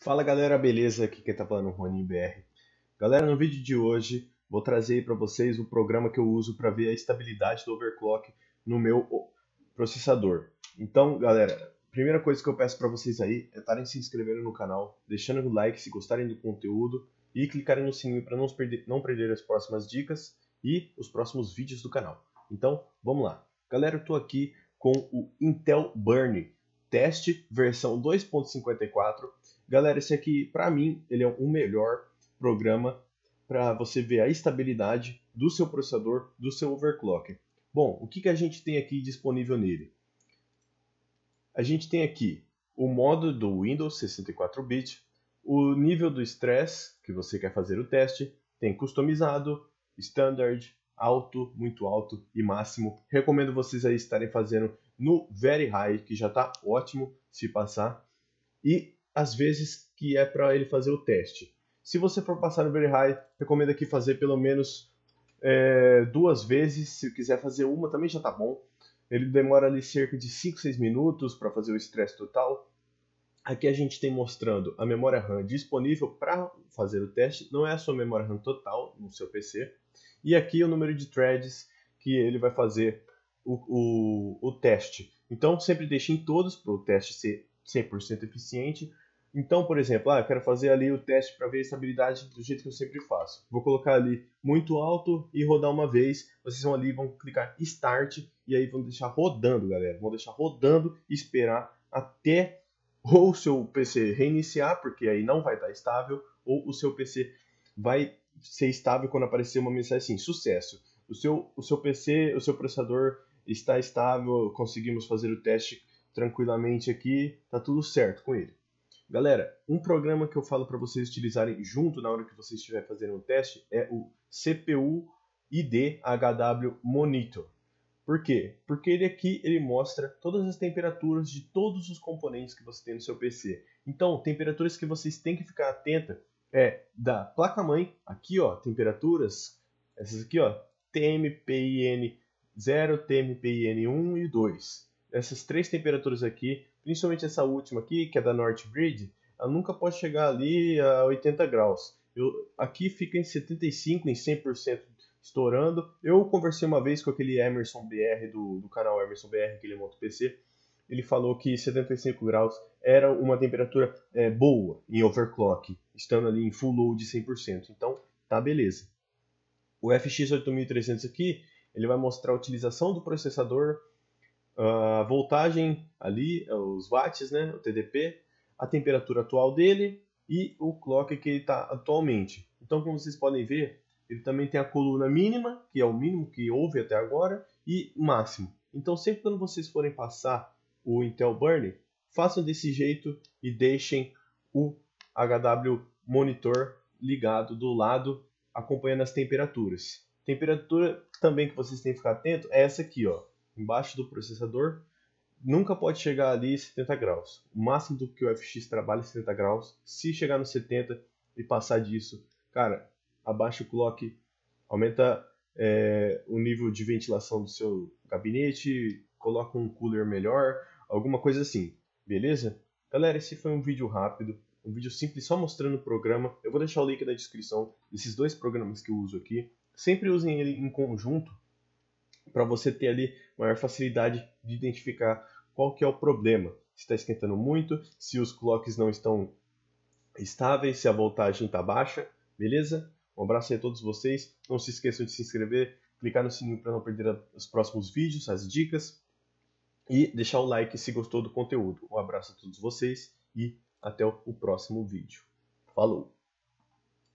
Fala galera, beleza? Aqui quem tá falando é Ronin BR. Galera, no vídeo de hoje vou trazer para vocês o programa que eu uso para ver a estabilidade do overclock no meu processador. Então, galera, primeira coisa que eu peço para vocês aí é estarem se inscrevendo no canal, deixando o like se gostarem do conteúdo e clicarem no sininho para não perder, não perder as próximas dicas e os próximos vídeos do canal. Então, vamos lá. Galera, eu estou aqui com o Intel Burn Teste versão 2.54 Galera, esse aqui, para mim, ele é o melhor programa para você ver a estabilidade do seu processador, do seu overclock. Bom, o que, que a gente tem aqui disponível nele? A gente tem aqui o modo do Windows 64-bit, o nível do stress que você quer fazer o teste, tem customizado, standard, alto, muito alto e máximo. Recomendo vocês aí estarem fazendo no Very High, que já está ótimo se passar. E as vezes que é para ele fazer o teste. Se você for passar no Very High, recomendo aqui fazer pelo menos é, duas vezes. Se quiser fazer uma, também já tá bom. Ele demora ali cerca de 5, 6 minutos para fazer o estresse total. Aqui a gente tem mostrando a memória RAM disponível para fazer o teste. Não é a sua memória RAM total no seu PC. E aqui o número de threads que ele vai fazer o, o, o teste. Então sempre deixem todos para o teste ser 100% eficiente então, por exemplo, ah, eu quero fazer ali o teste para ver a estabilidade do jeito que eu sempre faço. Vou colocar ali muito alto e rodar uma vez. Vocês vão ali, vão clicar Start e aí vão deixar rodando, galera. Vão deixar rodando e esperar até ou o seu PC reiniciar, porque aí não vai estar estável, ou o seu PC vai ser estável quando aparecer uma mensagem assim, sucesso. O seu, o seu PC, o seu processador está estável, conseguimos fazer o teste tranquilamente aqui, tá tudo certo com ele. Galera, um programa que eu falo para vocês utilizarem junto na hora que vocês estiverem fazendo um teste é o CPU ID HW Monitor. Por quê? Porque ele aqui ele mostra todas as temperaturas de todos os componentes que você tem no seu PC. Então, temperaturas que vocês têm que ficar atenta é da placa-mãe, aqui ó, temperaturas, essas aqui ó, TMPIN 0, TMPIN 1 e 2. Essas três temperaturas aqui principalmente essa última aqui, que é da Northbridge, ela nunca pode chegar ali a 80 graus. Eu, aqui fica em 75, em 100% estourando. Eu conversei uma vez com aquele Emerson BR do, do canal Emerson BR, que ele monta o PC. Ele falou que 75 graus era uma temperatura é, boa em overclock, estando ali em full load 100%. Então, tá beleza. O FX 8300 aqui, ele vai mostrar a utilização do processador a voltagem ali, os watts, né, o TDP, a temperatura atual dele e o clock que ele está atualmente. Então, como vocês podem ver, ele também tem a coluna mínima, que é o mínimo que houve até agora, e máximo. Então, sempre quando vocês forem passar o Intel Burn, façam desse jeito e deixem o HW monitor ligado do lado, acompanhando as temperaturas. Temperatura também que vocês têm que ficar atento é essa aqui, ó embaixo do processador, nunca pode chegar ali 70 graus. O máximo do que o FX trabalha é 70 graus. Se chegar no 70 e passar disso, cara, abaixa o clock, aumenta é, o nível de ventilação do seu gabinete, coloca um cooler melhor, alguma coisa assim, beleza? Galera, esse foi um vídeo rápido, um vídeo simples só mostrando o programa. Eu vou deixar o link na descrição desses dois programas que eu uso aqui. Sempre usem ele em conjunto para você ter ali maior facilidade de identificar qual que é o problema. Se está esquentando muito, se os clocks não estão estáveis, se a voltagem está baixa, beleza? Um abraço aí a todos vocês. Não se esqueçam de se inscrever, clicar no sininho para não perder os próximos vídeos, as dicas e deixar o like se gostou do conteúdo. Um abraço a todos vocês e até o próximo vídeo. Falou!